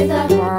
with a heart.